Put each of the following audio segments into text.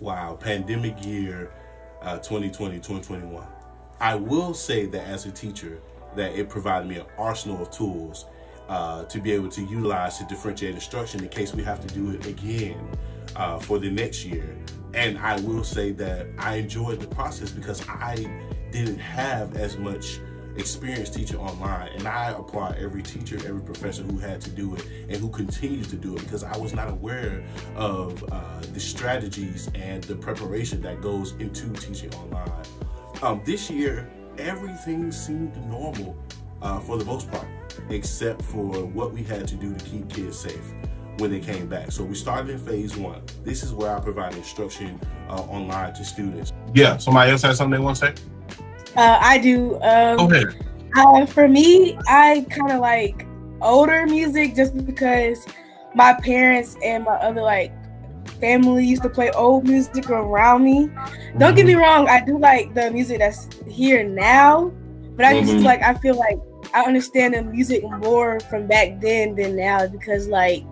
Wow, pandemic year uh, 2020, 2021. I will say that as a teacher, that it provided me an arsenal of tools uh, to be able to utilize to differentiate instruction in case we have to do it again uh, for the next year. And I will say that I enjoyed the process because I didn't have as much experience teacher online. And I applaud every teacher, every professor who had to do it and who continues to do it because I was not aware of uh, the strategies and the preparation that goes into teaching online. Um, this year, everything seemed normal uh, for the most part, except for what we had to do to keep kids safe when they came back. So we started in phase one. This is where I provide instruction uh, online to students. Yeah, somebody else has something they want to say? Uh, I do. Um, ahead. Uh, for me, I kind of like older music just because my parents and my other like family used to play old music around me. Don't get me wrong, I do like the music that's here now, but I just Mhm. like I feel like I understand the music more from back then than now because like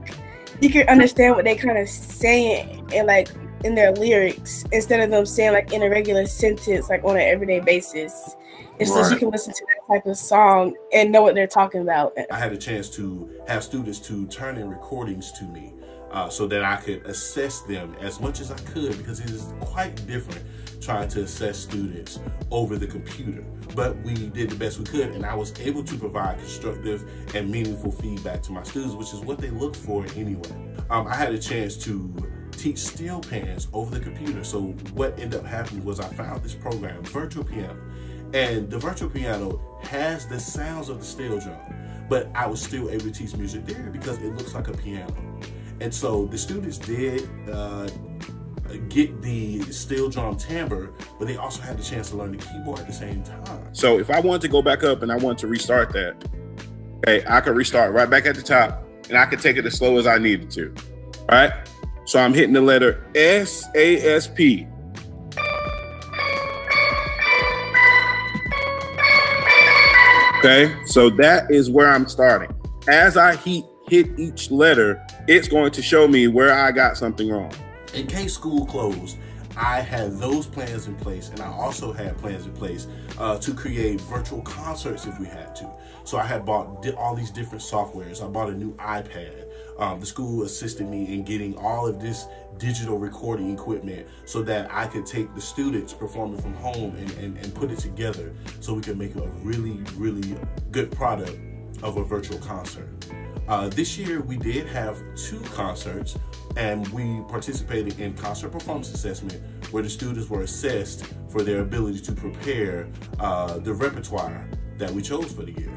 you can understand what they kind of saying and like in their lyrics instead of them saying like in a regular sentence like on an everyday basis. It's just you Right. can listen to that type of song and know what they're talking about. I had a chance to have students to turn in recordings to me uh, so that I could assess them as much as I could because it is quite different trying to assess students over the computer. But we did the best we could, and I was able to provide constructive and meaningful feedback to my students, which is what they look for anyway. Um, I had a chance to teach steel pans over the computer. So what ended up happening was I found this program, Virtual Piano. And the virtual piano has the sounds of the steel drum, but I was still able to teach music there because it looks like a piano. And so the students did uh, get the steel drum timbre, but they also had the chance to learn the keyboard at the same time. So if I wanted to go back up and I wanted to restart that, okay, I could restart right back at the top and I could take it as slow as I needed to. Right. So I'm hitting the letter S A S P. Okay, so that is where I'm starting. As I hit, hit each letter, it's going to show me where I got something wrong. in case school closed, I had those plans in place, and I also had plans in place uh, to create virtual concerts if we had to. So I had bought di- all these different softwares. I bought a new iPad. Um, the school assisted me in getting all of this digital recording equipment so that I could take the students performing from home and, and, and put it together so we could make a really, really good product of a virtual concert. Uh, this year we did have two concerts and we participated in concert performance assessment where the students were assessed for their ability to prepare uh, the repertoire that we chose for the year.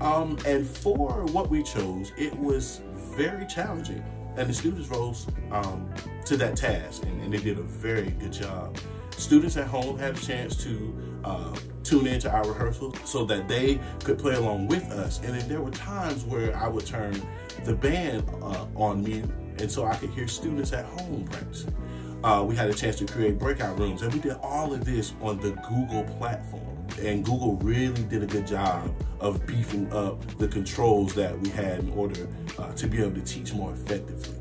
Um, and for what we chose, it was very challenging and the students rose um, to that task and, and they did a very good job. Students at home had a chance to uh, tune into our rehearsals so that they could play along with us. And then there were times where I would turn the band uh, on mute and so I could hear students at home practicing. Uh, we had a chance to create breakout rooms and we did all of this on the Google platform. And Google really did a good job of beefing up the controls that we had in order uh, to be able to teach more effectively.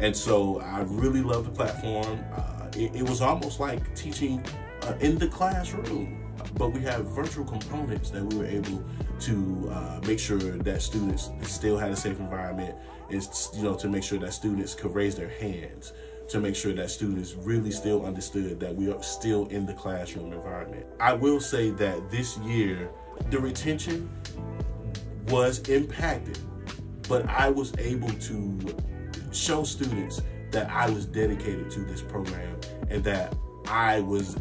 And so I really love the platform. Uh, it, it was almost like teaching uh, in the classroom, but we have virtual components that we were able to uh, make sure that students still had a safe environment. Is you know to make sure that students could raise their hands, to make sure that students really still understood that we are still in the classroom environment. I will say that this year the retention was impacted, but I was able to show students that I was dedicated to this program and that I was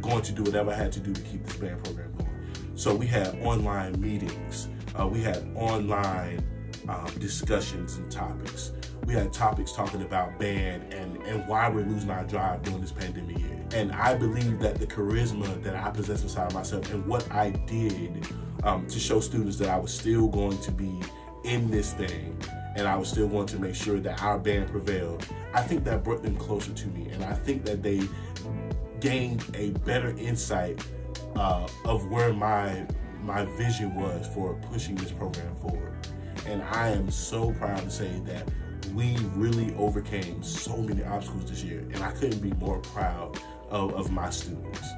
going to do whatever I had to do to keep this band program going. So we had online meetings, uh, we had online um, discussions and topics. We had topics talking about band and, and why we're losing our drive during this pandemic year. And I believe that the charisma that I possess inside myself and what I did um, to show students that I was still going to be in this thing and I was still going to make sure that our band prevailed. I think that brought them closer to me, and I think that they gained a better insight uh, of where my my vision was for pushing this program forward. And I am so proud to say that we really overcame so many obstacles this year, and I couldn't be more proud of, of my students.